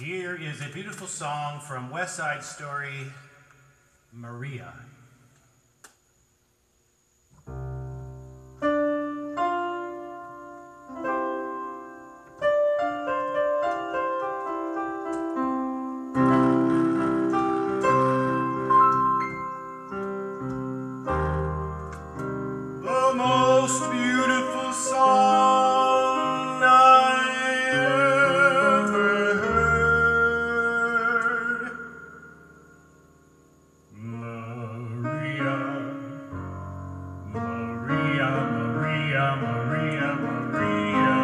Here is a beautiful song from West Side Story, Maria. the most beautiful song Maria, Maria, Maria, Maria.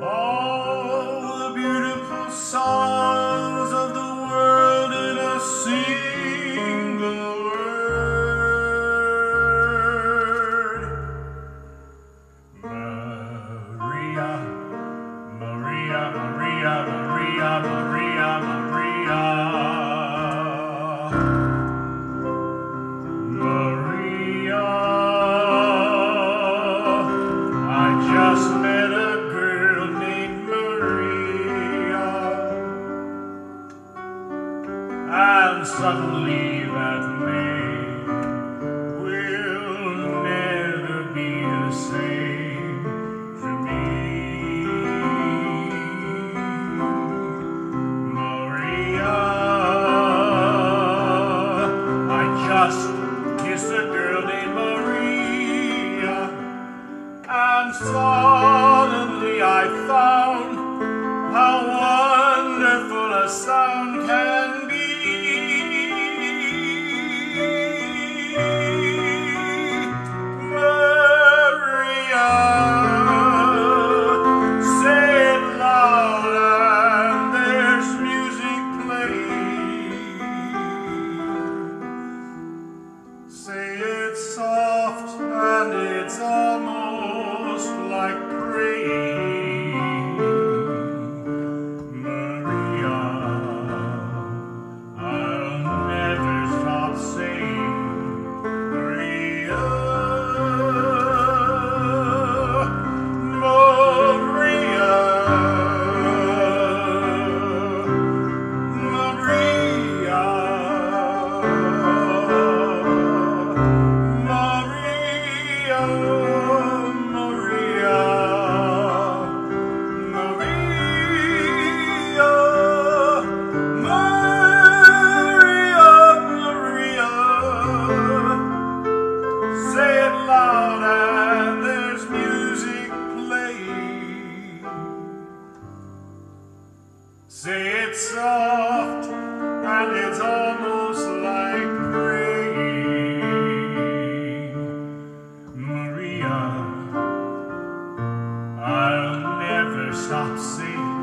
All the beautiful songs of the world in a single word. Maria, Maria, Maria, Maria, Maria, Maria. And suddenly that name will never be the same to me. Maria, I just kissed a girl named Maria, and suddenly I found how wonderful a sound can Say it soft, and it's almost like praying. Maria, I'll never stop singing.